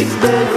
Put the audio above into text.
It's better.